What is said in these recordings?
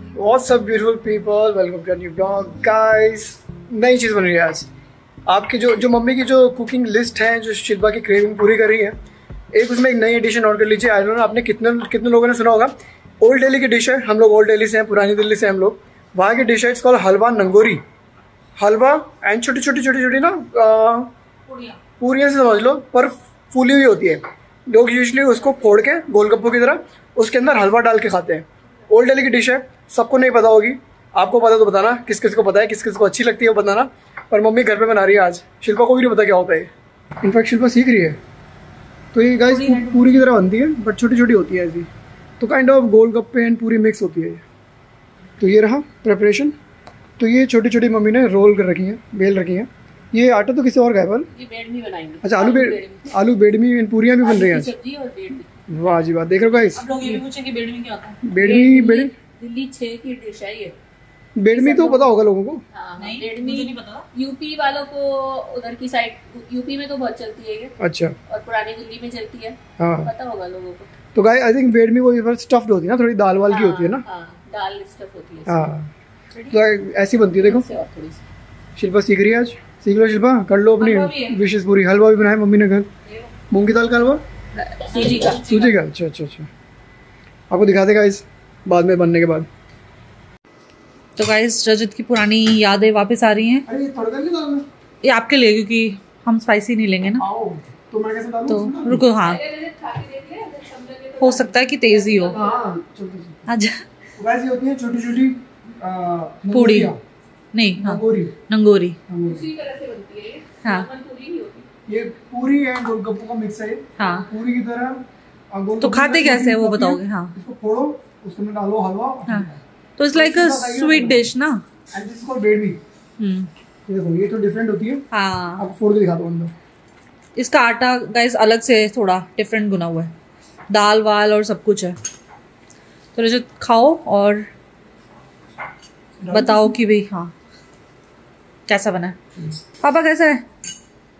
What's up beautiful people? Welcome to a new vlog. Guys, नई चीज़ बन रही है आज। आपकी जो जो मम्मी की जो कुकिंग लिस्ट है जो शिल्पा की क्रेविंग पूरी कर रही है एक उसमें एक नई एडिशन ऑर्डर कर लीजिए। आई डोंट नो आपने कितने कितने लोगों ने सुना होगा? ओल्ड दिल्ली की डिश है हम लोग ओल्ड दिल्ली से हैं पुरानी दिल्ली से हम लोग। वहाँ की डिश है it's call halwa nagori. Halwa and छोटी छोटी छोटी छोटी ना पूरियाँ से समझ लो पर फूली हुई होती है। लोग यूजली उसको फोड़ के गोलगप्पों की तरह उसके अंदर हलवा डाल के खाते हैं। ओल्ड दिल्ली की डिश है सबको नहीं पता होगी। आपको पता तो बताना किस किस को पता है किस किस को अच्छी लगती है वो बताना। पर मम्मी घर पे बना रही है आज। शिल्पा को भी नहीं पता क्या होता है। इनफैक्ट शिल्पा सीख रही है। तो ये गाइस पूरी की तरह बनती है बट छोटी छोटी होती है ऐसी। तो काइंड ऑफ़ गोल गप्पे एंड पूरी मिक्स होती है ये। तो ये रहा प्रेपरेशन तो ये छोटी छोटी मम्मी ने रोल कर रखी है बेल रखी है। ये आटा तो किसी और का है पर? अच्छा आलू बेड आलू बेडमी एंड पूरियाँ भी बन रही हैं। वाह जी वाह देख रहे हो गाइस बेडमी बेडमी बेड दिल्ली छह की डिश है ये। बेडमी तो पता होगा लोगों को। हाँ बेडमी नहीं पता। यूपी वालों को उधर की साइड यूपी में तो बहुत चलती है ये। अच्छा। और पुरानी दिल्ली में चलती है। हाँ। पता होगा लोगों को। तो गाइस आई थिंक बेडमी वो इधर स्टफ्ड होती है ना थोड़ी दाल वाल की होती है ना? हाँ दाल स्टफ़ होती है हाँ। तो ऐसी बनती है देखो। थोड़ी सी। शिल्पा सीख रही है आज? सीख लो शिल्पा कर लो अपनी विशेष पूरी। हलवा भी बनाया मम्मी ने घर। मूंग की दाल का हलवा? सूजी का। सूजी का? अच्छा अच्छा अच्छा। आपको दिखा देगा इस बाद में बनने के बाद। तो गाइस रजत की पुरानी यादें वापस आ रही हैं। अरे ये आपके लिए क्योंकि हम स्पाइसी नहीं लेंगे ना। तो मैं कैसे तो रुको हाँ। हो सकता है कि तेज़ी हो। हाँ अच्छा तो गाइस ये होती है छोटी छोटी पूड़ी। नहीं हाँ। पूरी नंगोरी। उसी तरह से बनती है ये हाँ। पूरी ये पूरी एंड गोलगप्पों का मिक्स है। हाँ। पूरी की तरह तो खाते कैसे है वो बताओगे? हाँ। इसको फोड़ो। अंदर डालो हलवा। हाँ। तो it's like a sweet dish ना? And this is called bedmi hmm. ये देखो ये तो डिफरेंट होती है। हाँ। आपको फोड़ के दिखाता हूँ अंदर। इसका आटा गाइस अलग से थोड़ा डिफरेंट गुना हुआ है। दाल वाल और सब कुछ है। तो रजत खाओ और बताओ कि भाई हाँ। कैसा बना है? पापा कैसा है?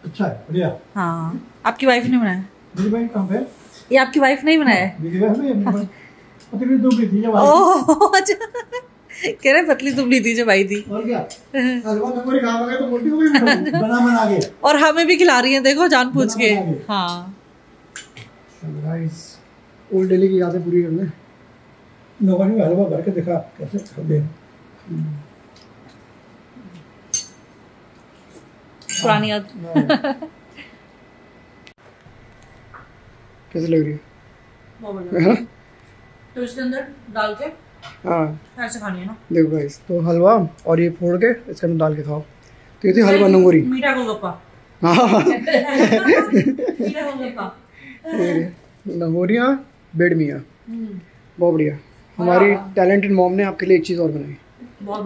अच्छा है बढ़िया। हाँ। आपकी वाइफ ने बनाया? है? मेरी बहन कहाँ पे ये आपकी वाइफ नहीं बनाया है? मेरी बहन मेरी बहन। पता नहीं दुबली थी जब आई ओह अच्छा। कह रहे पतली दुबली थी जब आई थी। और क्या? तो मोटी हो गई बना बना के। और हमें भी खिला रही है देखो जान पूछ के। हाँ। गाइस ओल्ड दिल्ली की यादें पूरी कर लें। नौकरी में हलवा भर के दिखा कैसे खाते पुरानी याद। कैसे लग रही है? है ना? तो इसके अंदर डाल के हाँ। ऐसे खानी है ना। देखो गाइस तो हलवा और ये फोड़ के इसके अंदर डाल के खाओ। तो ये थी हलवा नंगोरी। मीठा गोलगप्पा। हाँ। मीठा गोलगप्पा। नंगोरियाँ बेडमियाँ बहुत बढ़िया। हमारी टैलेंटेड मॉम ने आपके लिए एक चीज़ और बनाई।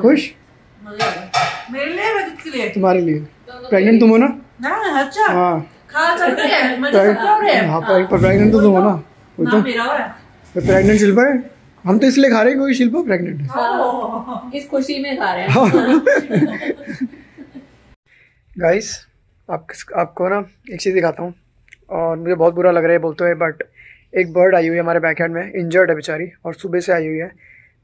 खुश? मज़ा आ गया। मेरे लिए रजत के लिए? तुम्हारे लिए। प्रेग्नेंट तुम हो ना? ना अच्छा। हाँ। खा सकते हैं हो है हाँ प्रेग्नेंट तो तुम हो ना। ना तो हो है प्रेग्नेंट शिल्पा है? हम तो इसलिए खा रहे हैं क्योंकि शिल्पा प्रेग्नेंट है। हाँ, इस खुशी में खा रहे हैं। गाइस आप आपको ना एक चीज़ दिखाता हूँ। और मुझे बहुत बुरा लग रहा है बोलते हुए बट एक बर्ड आई हुई है हमारे बैकहैंड में इंजर्ड है बेचारी और सुबह से आई हुई है।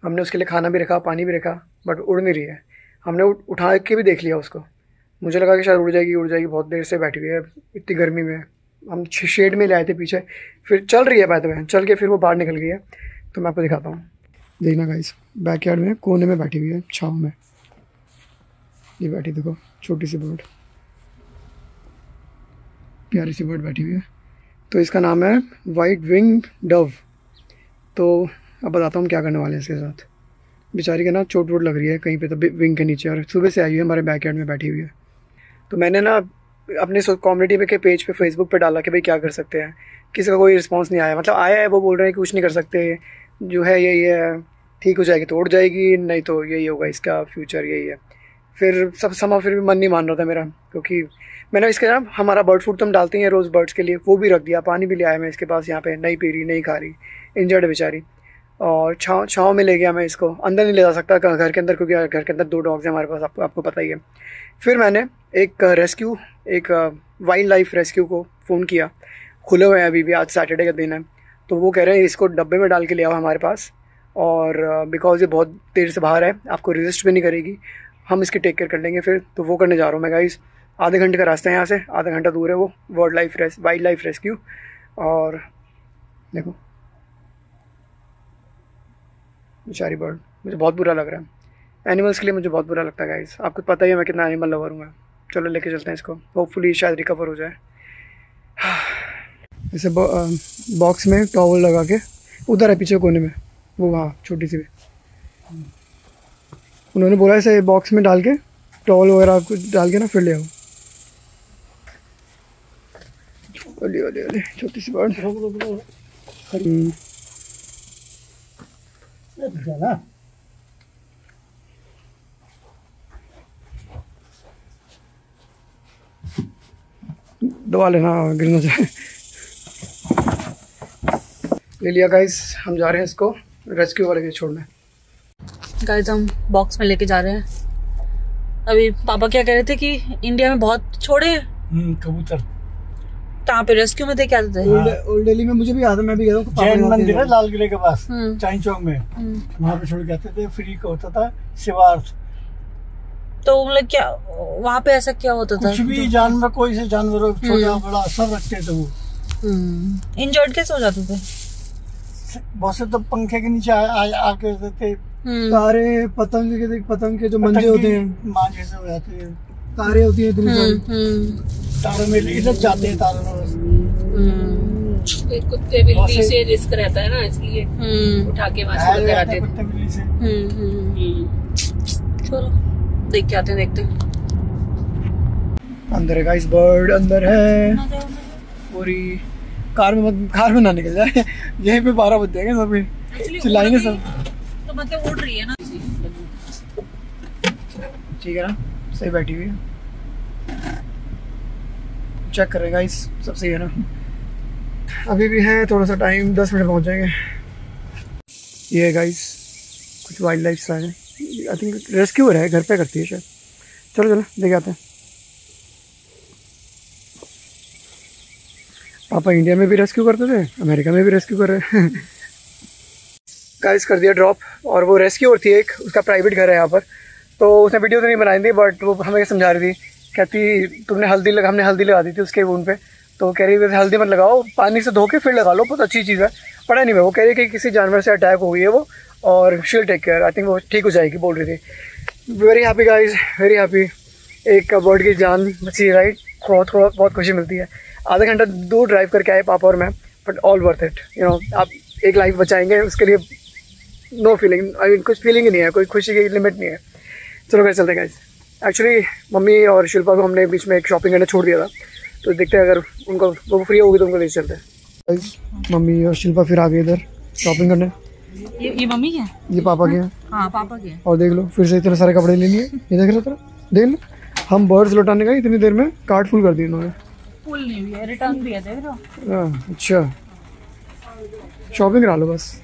हमने उसके लिए खाना भी रखा पानी भी रखा बट उड़ नहीं रही है। हमने उठा के भी देख लिया उसको। मुझे लगा कि शायद उड़ जाएगी उड़ जाएगी बहुत देर से बैठी हुई है इतनी गर्मी में। हम शेड में ले आए थे पीछे। फिर चल रही है बाय द चल के फिर वो बाहर निकल गई है। तो मैं आपको दिखाता हूँ। देखना गाइस बैकयार्ड में कोने में बैठी हुई है, छाव में। ये बैठी, देखो, छोटी सी बर्ड प्यारी सी बर्ड बैठी हुई है। तो इसका नाम है वाइट विंग डव तो अब बताता हूँ क्या करने वाले हैं इसके साथ। बेचारी का ना चोट वोट लग रही है कहीं पे तो विंग के नीचे, और सुबह से आई हुई है, हमारे बैकयार्ड में बैठी हुई है। तो मैंने ना अपने कॉम्युनिटी के पेज पे फेसबुक पे डाला कि भाई क्या कर सकते हैं। किसी का कोई रिस्पॉन्स नहीं आया। मतलब आया है, वो बोल रहे हैं कि कुछ नहीं कर सकते। जो है यही है। ठीक हो जाएगी तो उड़ जाएगी, नहीं तो यही होगा, इसका फ्यूचर यही है। फिर सब समा फिर भी मन नहीं मान रहा था मेरा, क्योंकि मैंने इसके ना, हमारा बर्ड फ़ूड तो हम डालते हैं रोज़ बर्ड्स के लिए, वो भी रख दिया, पानी भी ले आया मैं इसके पास यहाँ पे, नहीं पी रही, नहीं खा रही इंजर्ड बेचारी। और छाँव छाँव में ले गया मैं इसको, अंदर नहीं ले जा सकता, घर के अंदर, क्योंकि घर के अंदर दो डॉग्स हैं हमारे पास, आपको आपको पता ही है। फिर मैंने एक रेस्क्यू एक वाइल्ड लाइफ रेस्क्यू को फ़ोन किया। खुले हुए हैं अभी भी, आज सैटरडे का दिन है। तो वो कह रहे हैं, इसको डब्बे में डाल के ले आओ हमारे पास। और बिकॉज़ ये बहुत देर से बाहर है, आपको रेजिस्ट भी नहीं करेगी। हम इसकी टेक केयर कर लेंगे फिर। तो वो करने जा रहा हूँ मैं गाइस आधे घंटे का रास्ता है यहाँ से, आधा घंटा दूर है वो। World life race wild life rescue और, देखो। बेचारी बर्ड मुझे बहुत बुरा लग रहा है। एनिमल्स के लिए मुझे बहुत बुरा लगता है गाइस आपको पता ही है मैं कितना एनिमल लवर हूँ मैं। चलो लेके चलते हैं इसको। होपफुली शायद रिकवर हो जाए। इसे बॉक्स में टॉवल लगा के उधर है पीछे कोने में। वो वहाँ छोटी सी भी। उन्होंने बोला इसे बॉक्स में डाल के टॉवल वगैरह कुछ डाल के ना फिर ले आओ। छोटी सी बर्ड दबा लेना गिर ना जाए ले लिया गाइस हम जा रहे हैं इसको रेस्क्यू वाले के छोड़ने। गाइस हम बॉक्स में लेके जा रहे हैं। अभी पापा क्या कह रहे थे कि इंडिया में बहुत छोड़े हम्म, कबूतर। कहाँ पे रेस्क्यू में थे क्या थे। ओल्ड ओल्ड दिल्ली में मुझे भी याद है मैं भी गया हूँ पापा जैन मंदिर है लाल किले के पास हम्म, चाइन चौक में। हम्म। वहाँ पे छोड़ के आते थे फ्री का होता था शिवार्थ। तो मतलब क्या वहाँ पे ऐसा क्या होता था? कुछ भी जानवर कोई से जानवर छोटा बड़ा सब रखते थे वो। इंजर्ड कैसे हो जाते थे? बहुत से तो पंखे के नीचे आ- आ- आके होते थे। हम्म, तारे पतंग के देख पतंग के जो मंजे होते हैं मांझे से हो जाते हैं। तारे होती हैं इतनी सारी। हम्म, हम्म, तारों में इधर जाते हैं तारों में। हम्म, कुत्ते बिल्ली से रिस्क रहता है ना इसलिए हम्म, उठा के वहाँ से आते हैं कुत्ते बिल्ली से। हम्म, हम्म। चलो। देख के आते हैं देखते हैं। अंदर है गाइस बर्ड अंदर है। पूरी कार में कार में ना निकल जाए। यहीं पे बारह बज जाएँगे सब चिल्लाएँगे सब। तो मतलब उड़ रही है ना। ठीक है ना? सही बैठी हुई है। चेक कर गाइस सब सही है ना? अभी भी है थोड़ा सा टाइम दस मिनट पहुँच जाएँगे। ये गाइस कुछ वाइल्ड लाइफ सा है। आई थिंक रेस्क्यूअर है घर पे करती है शायद। चलो चलो, देख आते हैं। पापा इंडिया में भी रेस्क्यू करते थे, अमेरिका में भी रेस्क्यू कर रहे हैं। गाइस कर दिया ड्रॉप और वो रेस्क्यूअर थी एक, उसका प्राइवेट घर है यहाँ पर। तो उसने वीडियो तो नहीं बनाई थी बट वो हमें समझा रही थी, कहती, तुमने हल्दी लगा, हमने हल्दी लगा दी थी उसके वून पे। तो कह रही वैसे हल्दी मत लगाओ, पानी से धो के फिर लगा लो, बहुत अच्छी चीज़ है। पढ़ा नहीं मैं वो कह रही है कि किसी जानवर से अटैक हो गई है वो, और शील टेक केयर आई थिंक वो ठीक हो जाएगी, बोल रही थी। Very happy guys very happy एक बर्ड की जान बची राइट बहुत बहुत बहुत खुशी मिलती है। आधा घंटा दूर ड्राइव करके आए पापा और मैं but all worth it you know आप एक लाइफ बचाएँगे, उसके लिए नो फीलिंग आई मीन कुछ फीलिंग ही नहीं है, कोई खुशी की लिमिट नहीं है। चलो घर चलते गाइज़ एक्चुअली मम्मी और शिल्पा को हमने बीच में एक शॉपिंग करने छोड़ दिया था। तो देखते हैं अगर उनको वो फ्री होगी तो उनको ले चलते हैं मम्मी और शिल्पा फिर आ गए इधर शॉपिंग करने। ये ये मम्मी क्या ये पापा के हैं। हाँ पापा के और देख लो फिर से इतने सारे कपड़े ले लिए। ये देख रहे तेरा देख लो हम बर्ड्स लौटाने गए इतनी देर में कार्ड फुल कर दिए इन्होंने। फुल नहीं हुई है रिटर्न दिया देख रहे हो? हाँ, अच्छा। शॉपिंग करा लो बस।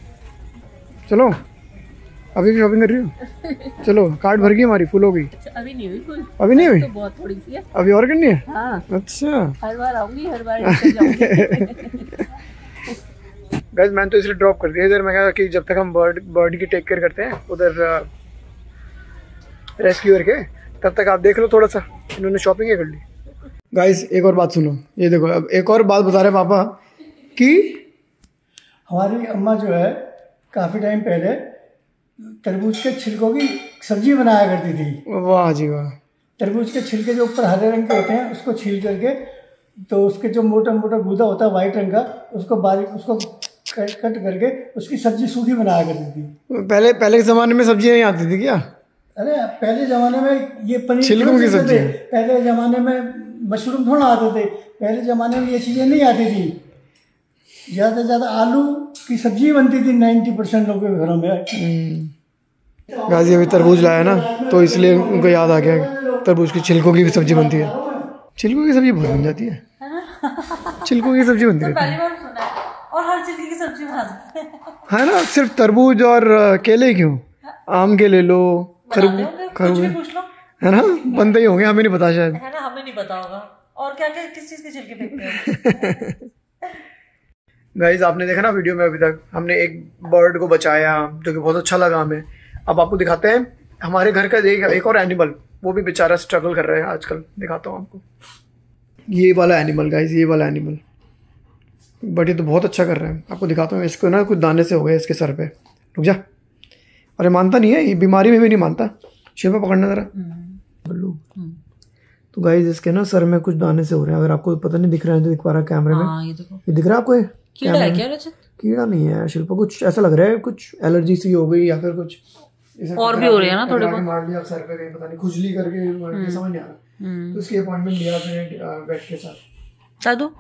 चलो। अभी भी शॉपिंग कर रही हो? चलो कार्ड भर गई हमारी फुल हो गई। अभी नहीं हुई फुल अभी नहीं हुई? तो बहुत थोड़ी सी है। अभी और करनी है? हाँ। अच्छा। हर बार आऊँगी हर बार गैस मैंने तो इसलिए ड्रॉप कर दिया। इधर मैं कहा कि जब तक हम बर्ड बर्ड की टेक केयर करते हैं उधर रेस्क्यूअर के तब तक आप देख लो थोड़ा सा। इन्होंने शॉपिंग ही कर ली। गाइस एक और बात सुनो। ये देखो अब एक और बात बता रहे पापा कि हमारी अम्मा जो है काफ़ी टाइम पहले तरबूज के छिलकों की सब्ज़ी बनाया करती थी। वाह जी वाह। तरबूज के छिलके जो ऊपर हरे रंग के होते हैं उसको छील करके तो उसके जो मोटा मोटा गूदा होता है वाइट रंग का उसको बारीक उसको कट कट करके उसकी सब्ज़ी सूखी बनाया करती थी। पहले पहले के ज़माने में सब्ज़ियाँ नहीं आती थी क्या? अरे पहले ज़माने में ये पनीर छिलकों की सब्ज़ी। पहले ज़माने में मशरूम थोड़ा आते थे। पहले ज़माने में ये चीज़ें नहीं आती थी। ज़्यादा से ज़्यादा आलू की सब्ज़ी बनती थी नाइन्टी परसेंट लोगों के घरों में। गाजी अभी तरबूज लाया ना तो इसलिए उनको याद आ गया तरबूज की छिलकों की भी सब्ज़ी बनती है। छिलकों की सब्ज़ी बहुत बन जाती है। छिलकों की सब्ज़ी बनती है है। और हर चीज़ की सब्ज़ी बना हैं है ना सिर्फ़ तरबूज और केले क्यों? आम के ले लो खरबूज खरबूज है ना बनते ही होंगे हमें नहीं पता शायद। है ना हमें नहीं पता होगा। और क्या क्या किस चीज़ के छिलके फेंकते हैं? गाइज़ आपने देखा ना वीडियो में अभी तक? हमने एक बर्ड को बचाया जो कि बहुत अच्छा लगा हमें। अब आपको दिखाते हैं हमारे घर का एक, एक और एनिमल वो भी बेचारा स्ट्रगल कर रहा है आजकल। दिखाता हूँ आपको। ये वाला एनिमल गाइज़ ये वाला एनिमल बट ये तो बहुत अच्छा कर रहा है। आपको दिखाता हूँ इसको ना कुछ दाने से हो गए इसके सर पे। रुक जा। अरे मानता नहीं है ये बीमारी में भी नहीं मानता। शिल्पा पकड़ना ज़रा। बल्लू। तो गाइज़ इसके ना सर में कुछ दाने से हो रहे हैं। अगर आपको पता नहीं दिख रहा है तो दिख पा रहा है कैमरे में। हाँ ये ये दिख रहा है आपको ये? कीड़ा है क्या रजत कीड़ा नहीं है शिल्पा कुछ ऐसा लग रहा है कुछ एलर्जी सी हो गई या फिर कुछ और भी हो रहे हैं ना थोड़े के मार लिया सर पे कहीं पता नहीं खुजली करके मार के समझ नहीं आ रहा। हम्म। तो उसकी अपॉइंटमेंट लिया अपने वेट के साथ। दादू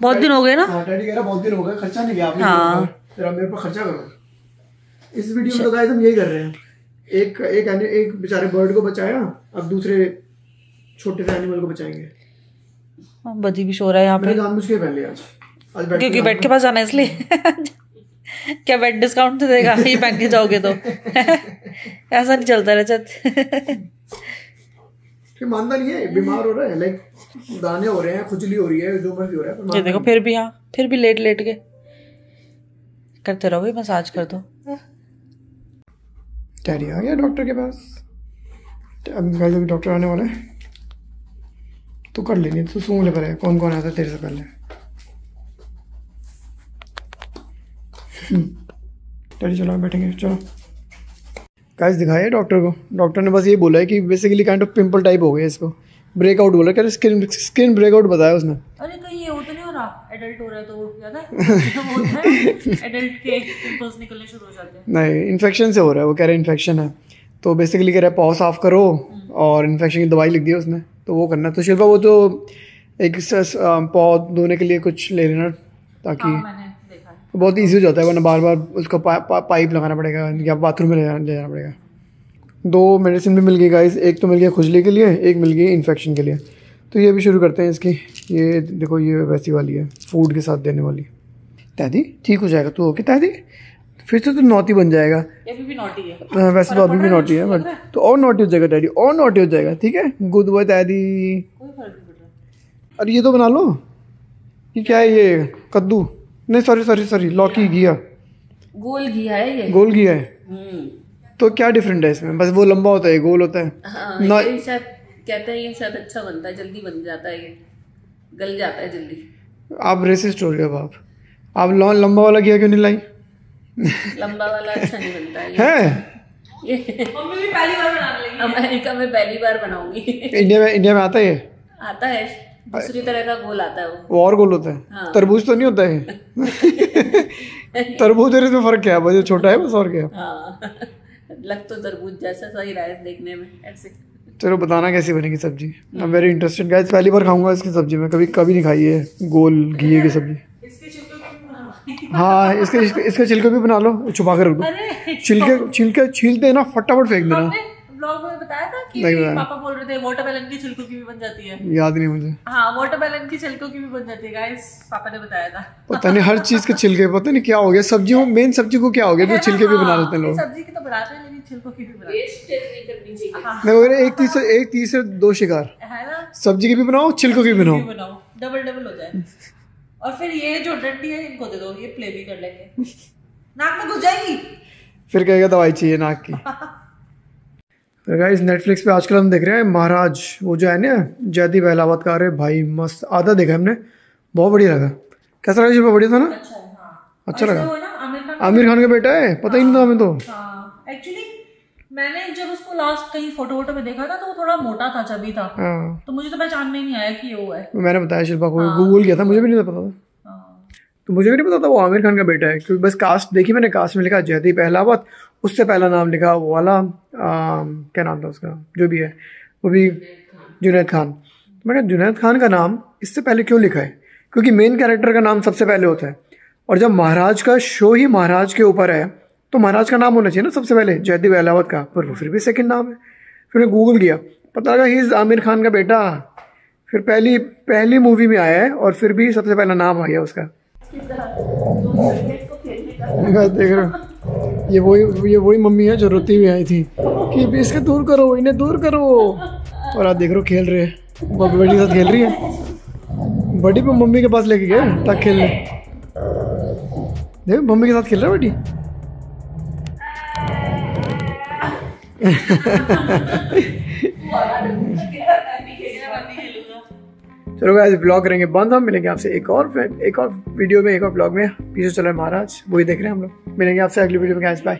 बहुत दिन हो गए ना? हाँ डैडी कह रहा बहुत दिन हो गए खर्चा नहीं किया आपने हाँ। अब मेरे पर खर्चा करो। इस वीडियो में तो गाइस हम यही कर रहे हैं। एक एक एक बेचारे बर्ड को बचाया अब दूसरे छोटे से एनिमल को बचाएँगे। हाँ, बदी भी शोर है यहाँ पे। मैंने जानबूझ के पहन लिया आज। बैठ क्योंकि बेड के पास जाना है इसलिए। क्या बेड डिस्काउंट तो देगा? ये पहन के जाओगे तो। ऐसा नहीं चलता रजत मानता नहीं है बीमार हो रहा है लाइक दाने हो रहे हैं खुजली हो रही है जो मर्ज़ी हो रहा है ये देखो फिर भी हाँ फिर भी लेट लेट के। करते रहो भाई मसाज कर दो। डैडी आ गया डॉक्टर के पास। अब गाइस अभी डॉक्टर आने वाला है। तो कर लेनी तो सूंघ ले पहले कौन कौन आया था तेरे से पहले डैडी चलो बैठेंगे चलो। गाइस दिखाया डॉक्टर को? डॉक्टर ने बस ये बोला है कि basically kind of pimple type हो गया इसको। ब्रेकआउट बोला क्या स्किन स्किन ब्रेकआउट बताया उसने? अरे कहीं ये वो तो नहीं हो रहा? एडल्ट हो रहा है तो है? एडल्ट के पिंपल्स निकलने शुरू हो जाते हैं। नहीं इन्फेक्शन से हो रहा है वो कह रहे हैं इन्फेक्शन है। तो बेसिकली कह रहा है पाव साफ़ करो और इन्फेक्शन की दवाई लिख दी उसने। तो वो करना तो शिल्पा वो जो एक पाव धोने के लिए कुछ ले लेना ताकि है तो बहुत ईजी हो जाता है वरना बार बार उसको पा, पा, पाइप लगाना पड़ेगा या बाथरूम में ले जाना ले जाना पड़ेगा। दो मेडिसिन भी मिल गई गाइस एक तो मिल गया खुजली के लिए एक मिल गई इन्फेक्शन के लिए। तो ये भी शुरू करते हैं इसकी। ये देखो ये वैसी वाली है फ़ूड के साथ देने वाली। तैदी ठीक हो जाएगा तू ओके तैदी फिर से तो नौती बन जाएगा। भी, नोटी है। हाँ, वैसे तो अभी भी नोटी है बट तो और नोटी हो जाएगा डैडी और नोटी हो जाएगा ठीक है? गुड बॉय डैडी अरे ये तो बना लो। ये क्या है ये? कद्दू। नहीं सॉरी सॉरी सॉरी लौकी घिया। गोल घिया है ये? गोल घिया है। हम्म। तो क्या डिफरेंट है इसमें? बस वो लंबा होता है गोल होता है। हाँ ना- ये शायद कहते हैं ये शायद अच्छा बनता है जल्दी बन जाता है ये। गल जाता है जल्दी। आप रेसिस्ट हो रहे हो अब आप। आप लंबा वाला घिया क्यों नहीं लाई? लंबा वाला अच्छा नहीं बनता है है? ये मम्मी भी पहली बार लगी। अमेरिका में पहली बार बनाऊँगी। इंडिया में इंडिया में आता है आता है। दूसरी तरह का गोल आता है वो। वो और गोल होता है। हाँ। तरबूज तो नहीं होता है। तरबूज और इसमें फ़र्क क्या है? बस छोटा है बस और क्या हाँ? लग तो तरबूज जैसा सही रहा है देखने में ऐसे। चलो बताना कैसी बनेगी सब्ज़ी। I am very interested guys पहली बार खाऊँगा इसकी सब्ज़ी में। कभी कभी नहीं खाई है गोल घी की सब्ज़ी। हाँ इसके इसके- छिलके भी बना लो छुपा कर रख दो। छिलके छिलके छीलते हैं ना फटाफट फेंक देना। ब्लॉग में बताया था कि पापा बोल रहे थे वाटरमेलन की छिलकों की भी बन जाती है। याद नहीं मुझे। हाँ वाटरमेलन की छिलकों की भी बन जाती है गाइस पापा ने बताया था। पता नहीं हर चीज़ के छिलके पता नहीं क्या हो गया। सब्जियों मेन सब्ज़ी को क्या हो गया जो छिलके भी बना लेते हैं लोग? सब्ज़ी की तो बनाते हैं लेकिन छिलकों की भी बनाते वेस्टेज नहीं करनी चाहिए। मैं बोल रहा एक तीस एक तीस से दो शिकार। है ना? सब्ज़ी की भी बनाओ छिलकों की भी बनाओ। भी बनाओ। डबल डबल हो जाए। और फिर ये जो डंडी है इनको दे दो ये प्ले भी कर लेंगे। नाक में घुस जाएगी। फिर कहेगा दवाई चाहिए नाक की। तो गाइस नेटफ्लिक्स पे आजकल हम देख रहे हैं महाराज वो जो है ना जयदीप अहलावत का अरे भाई मस्त आधा देखा हमने। बहुत बढ़िया लगा। कैसा लगा शिल्पा बढ़िया था ना? अच्छा है हाँ। अच्छा लगा। आमिर खान का बेटा है? पता ही नहीं था हमें तो। हाँ एक्चुअली मैंने जब उसको लास्ट कहीं फ़ोटो वोटो में देखा था तो वो थोड़ा मोटा था चबी था। हाँ। तो मुझे तो पहचान में नहीं आया कि वो है। मैंने बताया शिल्पा को गूगल किया था मुझे भी नहीं पता था। हाँ। तो मुझे भी नहीं पता था वो आमिर खान का बेटा है क्योंकि बस कास्ट देखी मैंने कास्ट में लिखा जयदीप अहलावत उससे पहला नाम लिखा वो वाला क्या नाम था उसका जो भी है वो भी जुनेद खान। मैं जुनैद खान का नाम इससे पहले क्यों लिखा है? क्योंकि मेन कैरेक्टर का नाम सबसे पहले होता है। और जब महाराज का शो ही महाराज के ऊपर है तो महाराज का नाम होना चाहिए ना सबसे पहले जयदीप अहलावत का। पर वो फिर भी सेकंड नाम है। फिर मैं गूगल किया पता लगा ही इज़ आमिर खान का बेटा। फिर पहली पहली मूवी में आया है और फिर भी सबसे पहला नाम आ गया उसका। बस देख रहे हो। ये वही ये वही मम्मी है जो रोती हुई आई थी। कि इसके दूर करो, इन्हें दूर करो। और आप देख रहे हो खेल रहे हैं। बड़ी बड़ी के साथ खेल रही है। बड़ी पे मम्मी के पास लेके गए, तक खेलने। देखो, मम्मी के साथ खेल रहा है बेटी चलो गाइस ब्लॉग करेंगे। बंद हम, मिलेंगे आपसे एक और एक और वीडियो में, एक और ब्लॉग में। पीछे चलो महाराज, वही देख रहे हैं हम लोग। मिलेंगे आपसे अगली वीडियो में गाइस बाय